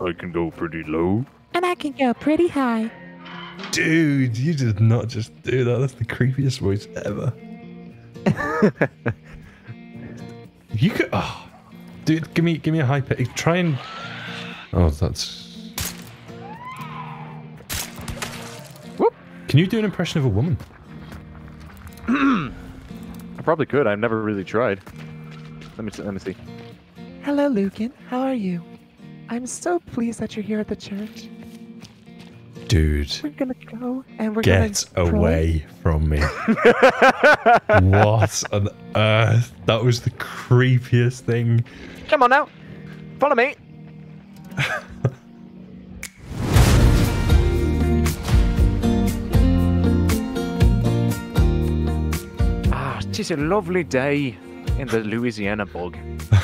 I can go pretty low. And I can go pretty high. Dude, you did not just do that. That's the creepiest voice ever. you could. Oh, dude, give me give me a high pitch. Try and. Oh, that's. Whoop. Can you do an impression of a woman? I probably could. I've never really tried. Let me see, let me see. Hello, Lukan. How are you? I'm so pleased that you're here at the church. Dude, We're gonna go and we're get gonna Get away from me. what on earth? That was the creepiest thing. Come on now. Follow me. ah, it's a lovely day in the Louisiana bog.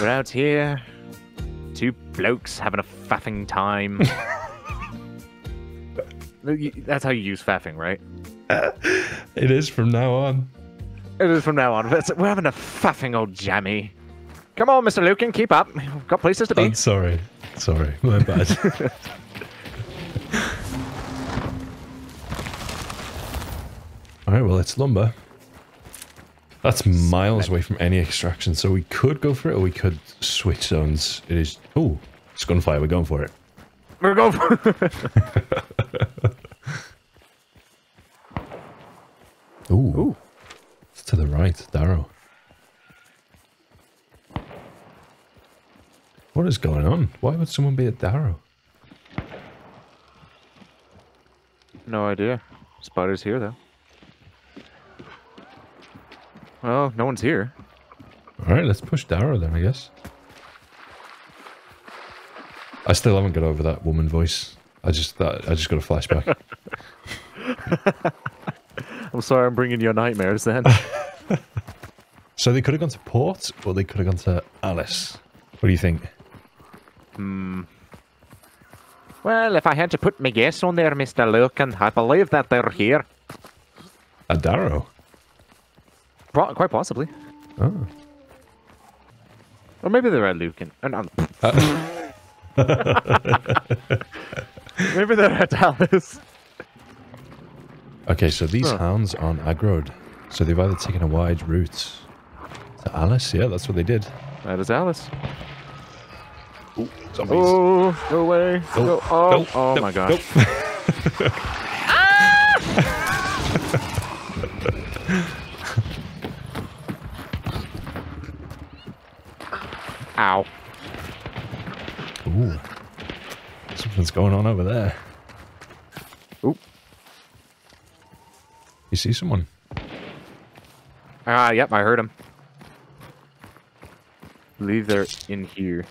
We're out here, two blokes having a faffing time. That's how you use faffing, right? It is from now on. It is from now on. We're having a faffing old jammy. Come on, Mr. Lukan, keep up. We've got places to be. I'm sorry. Sorry, my bad. All right, well, it's lumber. That's miles away from any extraction, so we could go for it, or we could switch zones. It is. Oh, it's gunfire. We're going for it. We're going for Ooh. Ooh. It's to the right, Darrow. What is going on? Why would someone be at Darrow? No idea. Spider's here, though. Well, no one's here. All right, let's push Darrow then, I guess. I still haven't got over that woman voice. I just that I just got a flashback. I'm sorry I'm bringing you nightmares then. so they could have gone to Port, or they could have gone to Alice. What do you think? Hmm. well, if I had to put my guess on there, Mr. Lukan, I believe that they're here. A Darrow. Pro- quite possibly. Oh. Or maybe they're at Lukan. Uh, no. maybe they're at Alice. Okay, so these Huh. hounds aren't aggroed. So they've either taken a wide route to Alice. Yeah, that's what they did. That is Alice. Zombies. Oh, go away. Go, Go. Oh, go, oh go, my go. gosh. Ow. Ooh. Something's going on over there. Oop. You see someone? Ah, yep, I heard him. believe they're in here.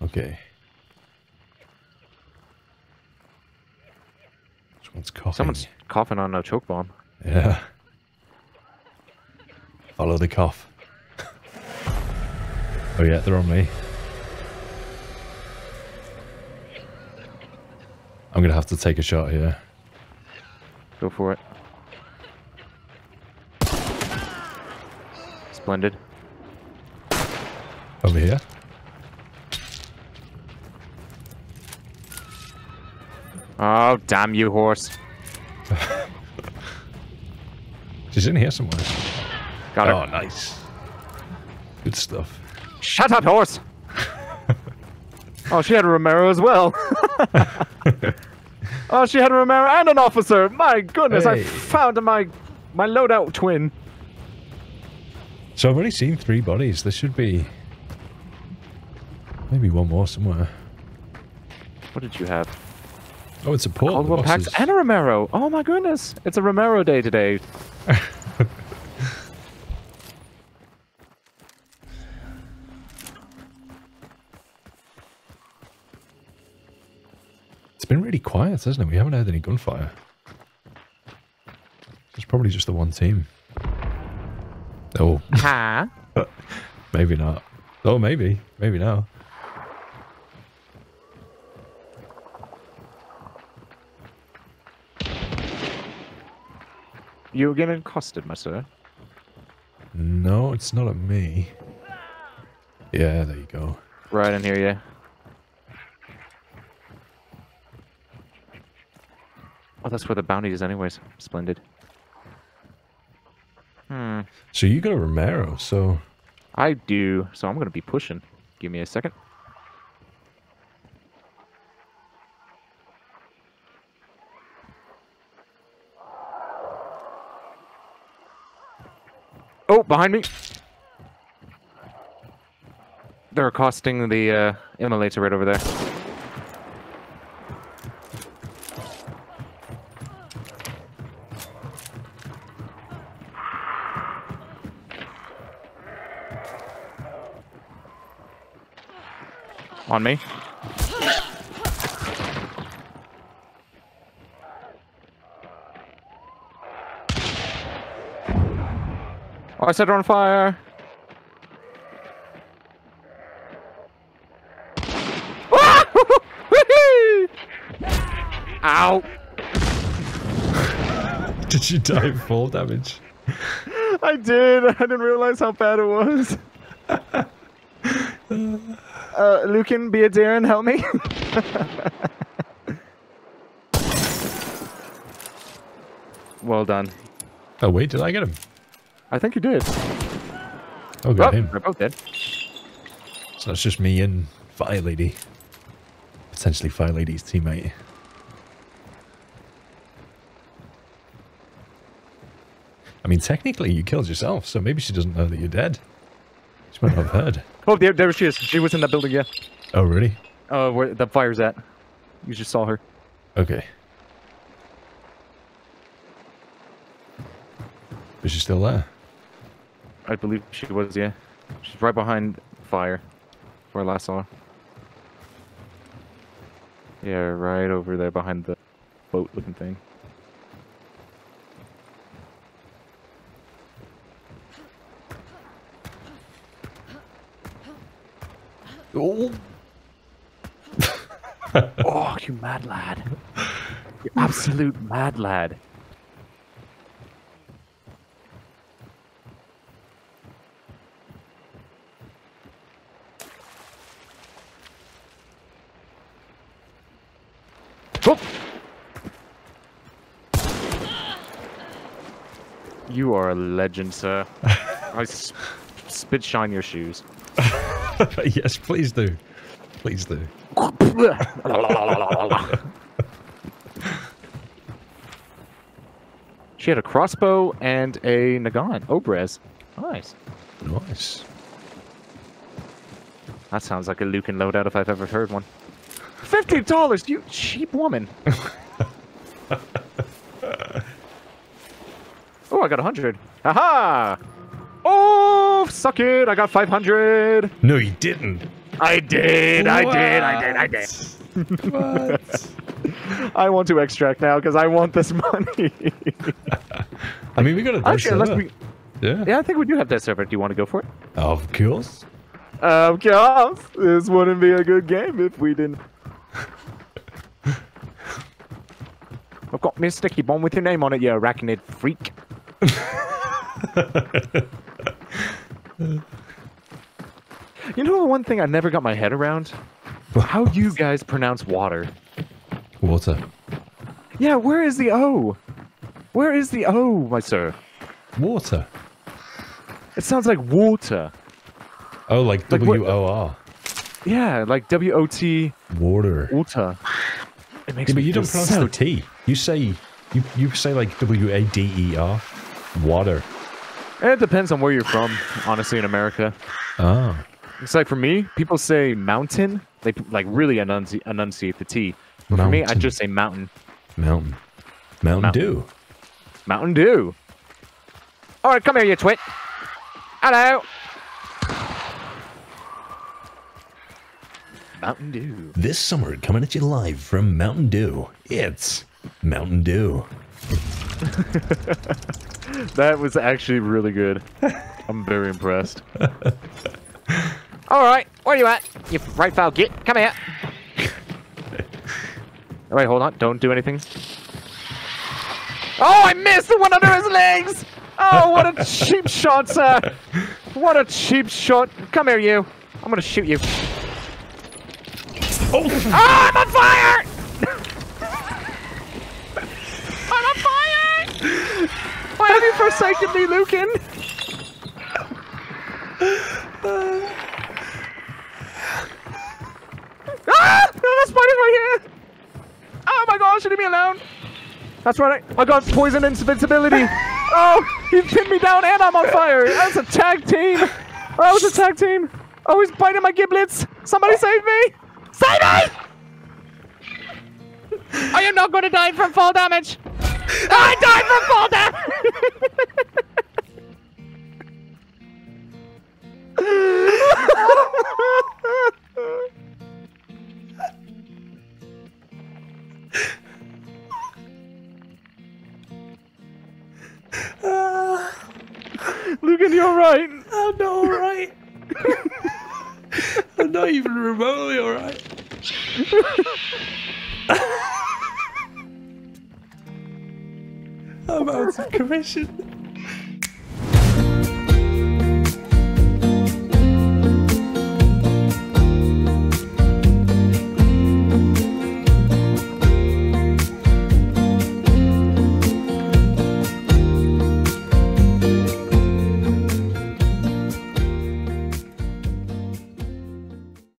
Okay. Someone's coughing. Someone's coughing on a choke bomb. Yeah. Follow the cough. oh yeah, they're on me. I'm gonna have to take a shot here. Go for it. Splendid. Over here. Oh, damn you, horse. She's in here somewhere. Got her. Oh, nice. Good stuff. Shut up, horse! oh, she had a Romero as well. oh, she had a Romero and an officer. My goodness, I found my my loadout twin. So I've already seen three bodies. There should be maybe one more somewhere. What did you have? Oh, it's a port. Caldwell Pax and a Romero. Oh my goodness, it's a Romero day today. Really quiet, hasn't it? We haven't had any gunfire. It's probably just the one team. Oh, Huh? maybe not. Oh, maybe. Maybe now. You're getting accosted, my sir? No, it's not at me. Yeah, there you go. Right in here, yeah. Oh, that's where the bounty is anyways. Splendid. Hmm. So you got a Romero, so I do, so I'm gonna be pushing. Give me a second. Oh, behind me! They're accosting the uh, immolator right over there. On me. Oh, I set her on fire. Ow! did you die full damage? I did. I didn't realize how bad it was. uh, Lukan, be a Darren, help me. well done. Oh wait, did I get him? I think you did. Oh, got Oh, him. we're both dead. So it's just me and Fire Lady. Potentially Fire Lady's teammate. I mean, technically you killed yourself, so maybe she doesn't know that you're dead. She might not have heard. Oh, there, there she is. She was in that building, yeah. Oh, really? Uh, where the fire's at. You just saw her. Okay. Is she still there? I believe she was, yeah. She's right behind fire. Where I last saw her. Yeah, right over there behind the boat looking thing. Oh. Oh, you mad lad. You absolute mad lad. Oh! You are a legend, sir. I s- spit shine your shoes. yes, please do. Please do. she had a crossbow and a Nagant. Obrez. Nice. Nice. That sounds like a Lukan loadout if I've ever heard one. Fifty dollars, you cheap woman. oh, I got a hundred. Haha! Oh, suck it! I got five hundred. No, you didn't. I did. I did. I did. I did. what? I want to extract now because I want this money. I mean, we got a Actually, server. Yeah. yeah, I think we do have that server. Do you want to go for it? Of course. Of course. This wouldn't be a good game if we didn't. I've got me a sticky bomb with your name on it, you arachnid freak. You know the one thing I never got my head around? How do you guys pronounce water? Water. Yeah, where is the O? Where is the O, my sir? Water. It sounds like water. Oh, like Like W O R. Yeah, like W O T Water. water. It makes Yeah, but you don't pronounce so the T. You say you you say like W A D E R. Water. It depends on where you're from, honestly, in America. Ah. It's like for me, people say mountain. They like really enunci- enunciate the T. But for me, I just say mountain. Mountain. Mountain, Mountain. Dew. Mountain Dew. All right, come here, you twit. Hello. Mountain Dew. This summer, coming at you live from Mountain Dew. It's Mountain Dew. That was actually really good. I'm very impressed. All right, where you at? You right foul git. Come here. All right, hold on. Don't do anything. Oh, I missed the one under his legs. Oh, what a cheap shot, sir. What a cheap shot. Come here, you. I'm gonna shoot you. Oh! Ah, I'm on fire! I'm on fire! Why have you forsaken me, Lukan? ah! No, the spider's right here! Oh my gosh, leave me alone! That's right, I got poison invincibility! oh, he pinned me down and I'm on fire! That's a tag team! Oh, it's a tag team! Oh, he's biting my giblets! Somebody save me! Save me! I am not going to die from fall damage! I died from fall damage! Lukan, you're right. I'm not alright. I'm not even remotely alright. I'm out of commission.